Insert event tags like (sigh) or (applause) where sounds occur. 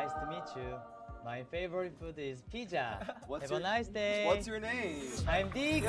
Nice to meet you. My favorite food is pizza. (laughs) What's Have a nice day. What's your name? I'm DK.